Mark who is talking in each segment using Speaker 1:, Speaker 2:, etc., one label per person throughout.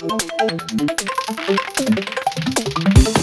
Speaker 1: Thank you.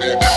Speaker 1: Chicago.